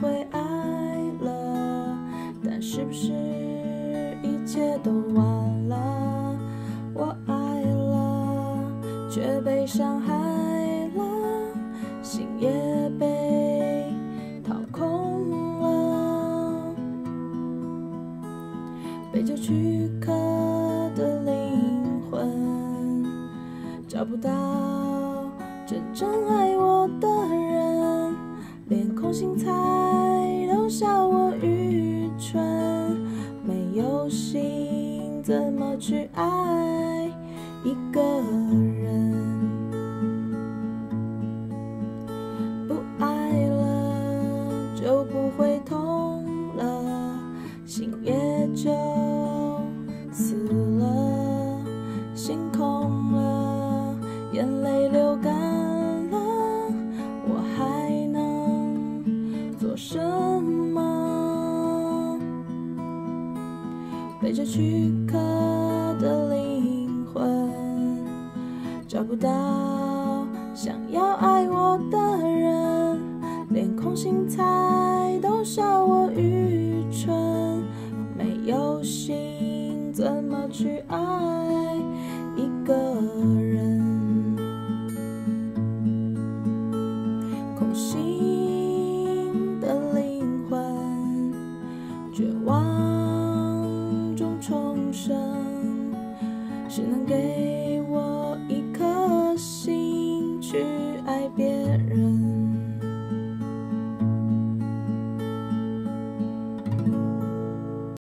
会爱了但是不是一切都晚了？我爱了却被伤害了心也被掏空了。被这躯壳的灵魂找不到真正爱我的人连空心菜怎么去爱一个人？不爱了就不会痛了，心也就死了，心空了，眼泪流干了，我还能做什么？被这躯壳的灵魂找不到想要爱我的人，连空心菜都笑我愚蠢，没有心怎么去爱一个人？生，谁能给我一颗心去爱别人？